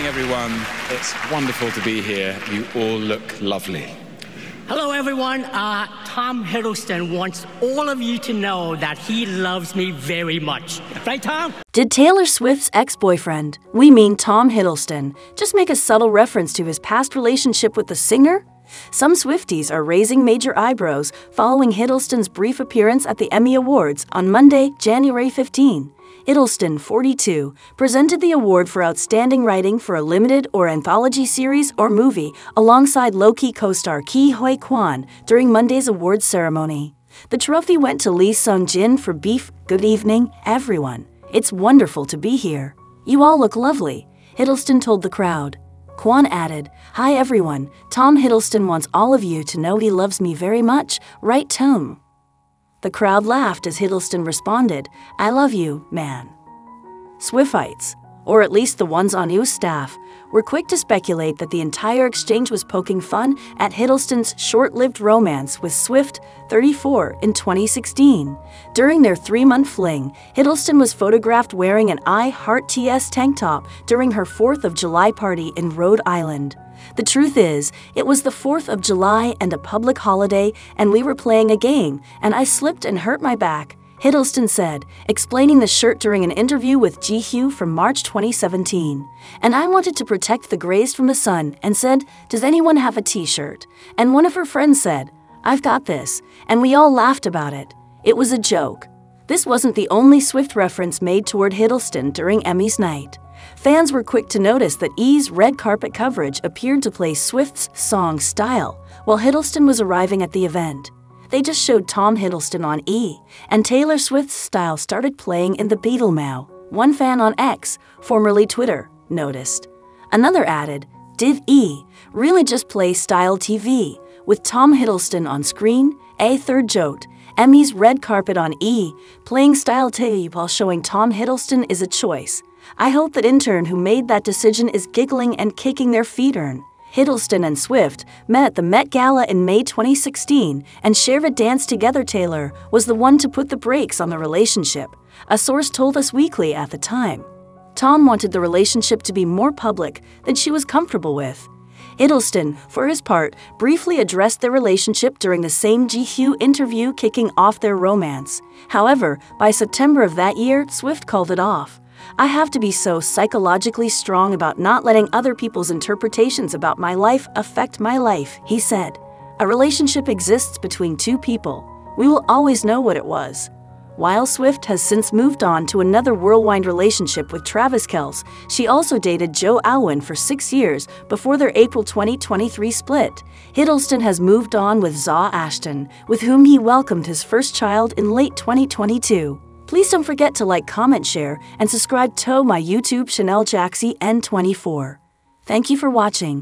evening, everyone. It's wonderful to be here. You all look lovely. Hello, everyone. Uh, Tom Hiddleston wants all of you to know that he loves me very much. Right, Tom? Did Taylor Swift's ex boyfriend, we mean Tom Hiddleston, just make a subtle reference to his past relationship with the singer? Some Swifties are raising major eyebrows following Hiddleston's brief appearance at the Emmy Awards on Monday, January 15. Hiddleston, 42, presented the award for Outstanding Writing for a Limited or Anthology Series or Movie alongside Loki co star Ke Huy Quan during Monday's awards ceremony. The trophy went to Lee Sung Jin for Beef. Good evening, everyone. It's wonderful to be here. You all look lovely, Hiddleston told the crowd. Kwan added, Hi everyone, Tom Hiddleston wants all of you to know he loves me very much, right Tom? The crowd laughed as Hiddleston responded, I love you, man. Swiftites, or at least the ones on U's staff, were quick to speculate that the entire exchange was poking fun at Hiddleston's short lived romance with Swift, 34, in 2016. During their three month fling, Hiddleston was photographed wearing an I Heart TS tank top during her 4th of July party in Rhode Island. The truth is, it was the 4th of July and a public holiday, and we were playing a game, and I slipped and hurt my back. Hiddleston said, explaining the shirt during an interview with GQ from March 2017. And I wanted to protect the grays from the sun and said, Does anyone have a t shirt? And one of her friends said, I've got this. And we all laughed about it. It was a joke. This wasn't the only Swift reference made toward Hiddleston during Emmys night. Fans were quick to notice that E's red carpet coverage appeared to play Swift's song Style while Hiddleston was arriving at the event. They just showed Tom Hiddleston on E, and Taylor Swift's Style started playing in the Beatlemau. One fan on X, formerly Twitter, noticed. Another added, Did E really just play Style TV with Tom Hiddleston on screen? A third joked, Emmy's red carpet on E, playing Style TV while showing Tom Hiddleston is a choice. I hope that intern who made that decision is giggling and kicking their feet earn. Hiddleston and Swift met at the Met Gala in May 2016, and shared a dance together. Taylor was the one to put the brakes on the relationship, a source told Us Weekly at the time. Tom wanted the relationship to be more public than she was comfortable with. Hiddleston, for his part, briefly addressed their relationship during the same GQ interview kicking off their romance. However, by September of that year, Swift called it off. I have to be so psychologically strong about not letting other people's interpretations about my life affect my life, he said. A relationship exists between two people. We will always know what it was. While Swift has since moved on to another whirlwind relationship with Travis Kelce, she also dated Joe Alwyn for six years before their April 2023 split. Hiddleston has moved on with Zawe Ashton, with whom he welcomed his first child in late 2022. Please don't forget to like, comment, share, and subscribe to my YouTube Chanel Jaxcey N24. Thank you for watching.